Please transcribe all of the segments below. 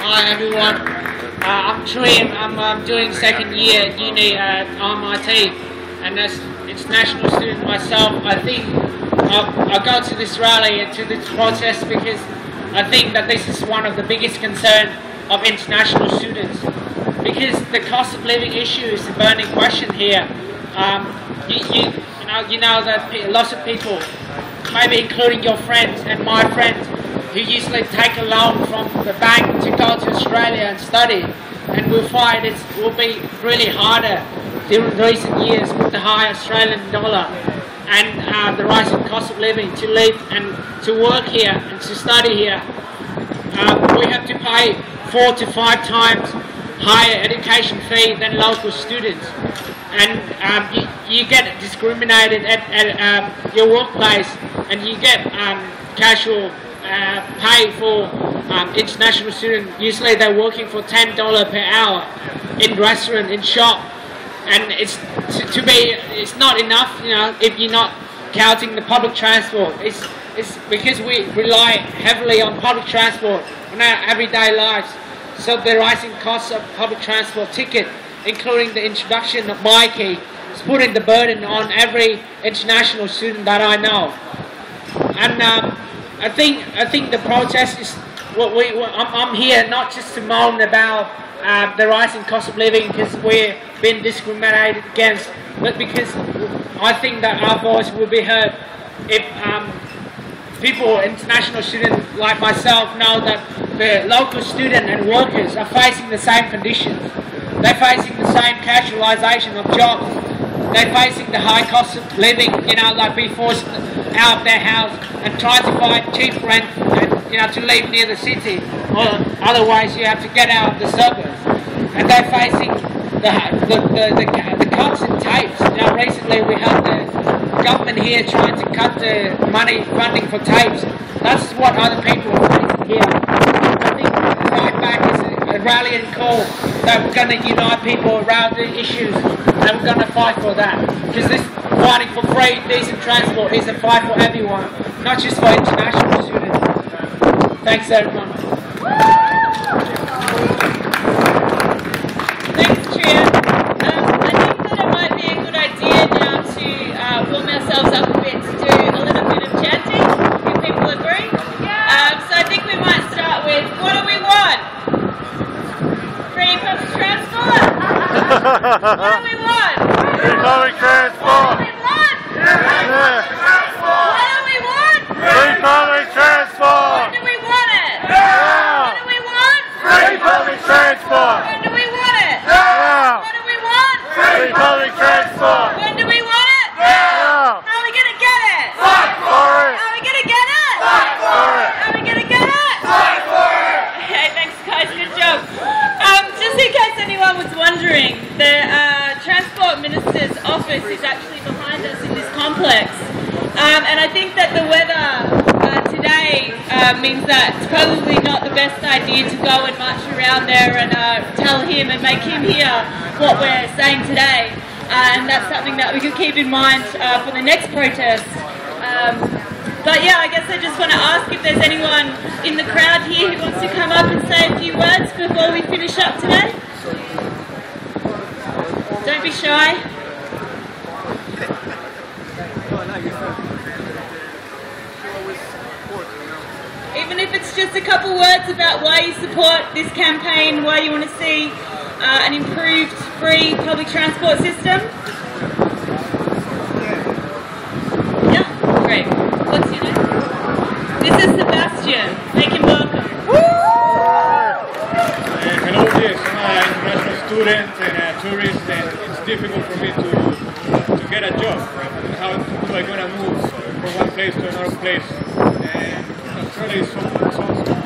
Hi everyone. Uh, I'm Trian. I'm um, doing second year at uni at RMIT, and as international student myself, I think I, I go to this rally and to this protest because I think that this is one of the biggest concern of international students because the cost of living issue is a burning question here. Um, you, you, you know, you know that lots of people, maybe including your friends and my friends, who usually take a loan from the bank to go to Australia and study, and we'll find it will be really harder during recent years with the high Australian dollar and uh, the rising cost of living to live and to work here and to study here. Uh, we have to pay four to five times higher education fee than local students. And um, you, you, get discriminated at, at um, your workplace and you get um, casual pay for um, international students. Usually they're working for $10 per hour in restaurant, in shop. And it's to, to be, it's not enough, you know, if you're not counting the public transport. It's, it's because we rely heavily on public transport in our everyday lives. So the rising costs of public transport ticket, including the introduction of Myki, is putting the burden on every international student that I know. And um, I think I think the protest is what we. What I'm, I'm, here not just to moan about uh, the rising cost of living because we're being discriminated against, but because I think that our voice will be heard if um, people, international students like myself, know that the local student and workers are facing the same conditions. They're facing the same casualisation of jobs. They're facing the high cost of living, you know, like be forced out of their house and trying to find cheap rent and, you know, to live near the city. Or otherwise you have to get out of the suburbs. And they're facing the, the, the, the, the cuts in TAFEs. You know, recently we had the government here trying to cut the money funding for TAFEs. That's what other people are facing here a rallying call that we're going to unite people around the issues and we're going to fight for that. Because this fighting for free, decent transport is a fight for everyone, not just for international students. Thanks everyone. Thanks, Tria. Um, I think that it might be a good idea now to uh, warm ourselves up a bit to do a little bit of chanting, if people agree. Um, so I think we might start with, what do we want? What do we want? Free public transport. What do we want? Yeah. What do we want? Free public transport. When do we want it? Yeah. What do we want? Free public transport. When do we want it? Yeah. What do we want? Free public transport. When do we want it? Yeah. How are we gonna get it? Fight for it. How are we gonna get it? Fight for it. How are we gonna get it? Fight for it. Okay, thanks guys, good job. Um, just in case anyone was wondering, the uh, Transport Minister's office is actually behind us in this complex. Um, and I think that the weather uh, today uh, means that it's probably not the best idea to go and march around there and uh, tell him and make him hear what we're saying today. Uh, and that's something that we could keep in mind uh, for the next protest. Um, but yeah, I guess I just want to ask if there's anyone in the crowd here who wants to come up and say a few words before we finish up today. Don't be shy. If it's just a couple words about why you support this campaign, why you want to see uh, an improved free public transport system. Yeah, great. What's your name? This is Sebastian. Make him welcome. Uh, hello, yes, I'm an international student and a tourist, and it's difficult for me to to get a job. How am I gonna move from one place to another place? And Is so,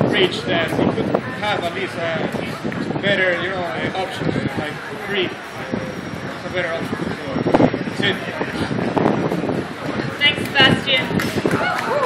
rich that we could have at least a better, you know, options like free. It's a better option. So that's it. Thanks, Sebastian.